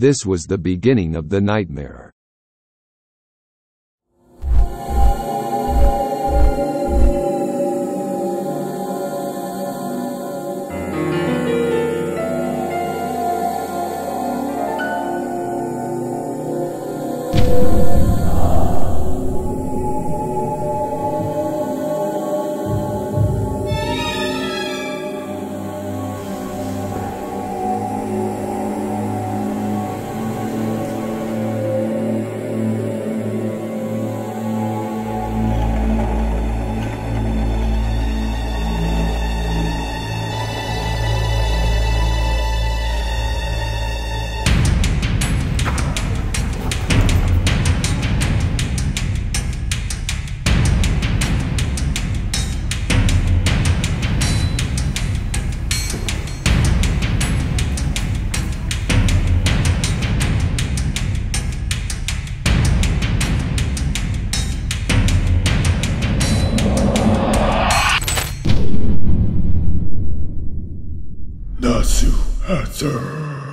This was the beginning of the nightmare. Nasu answer.